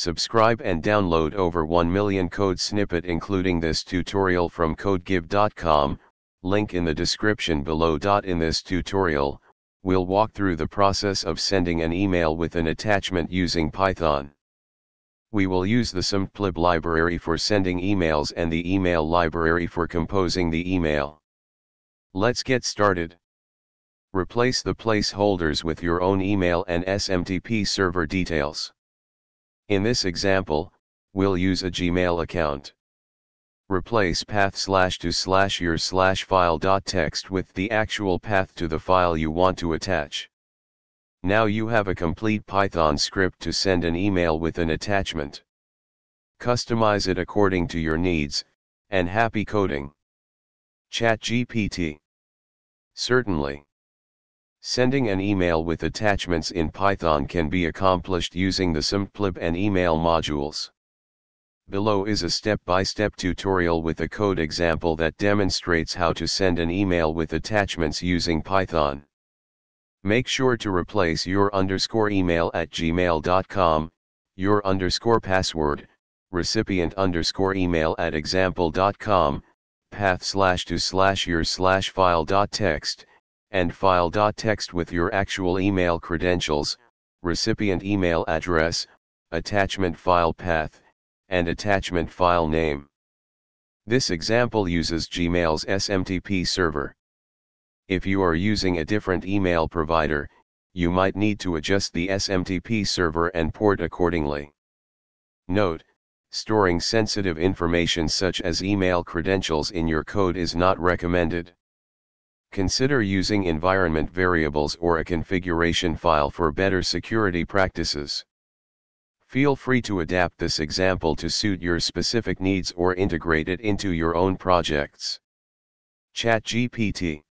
Subscribe and download over 1 million code snippet including this tutorial from codegive.com, link in the description below. In this tutorial, we'll walk through the process of sending an email with an attachment using Python. We will use the smtplib library for sending emails and the email library for composing the email. Let's get started. Replace the placeholders with your own email and SMTP server details. In this example, we'll use a Gmail account. Replace path slash to slash your slash file dot text with the actual path to the file you want to attach. Now you have a complete Python script to send an email with an attachment. Customize it according to your needs, and happy coding. ChatGPT. Certainly. Sending an email with attachments in Python can be accomplished using the smtplib and email modules. Below is a step-by-step -step tutorial with a code example that demonstrates how to send an email with attachments using Python. Make sure to replace your underscore email at gmail.com, your underscore password, recipient underscore email at example.com, path slash to slash your slash file dot text, and file.txt with your actual email credentials, recipient email address, attachment file path, and attachment file name. This example uses Gmail's SMTP server. If you are using a different email provider, you might need to adjust the SMTP server and port accordingly. Note, storing sensitive information such as email credentials in your code is not recommended. Consider using environment variables or a configuration file for better security practices. Feel free to adapt this example to suit your specific needs or integrate it into your own projects. ChatGPT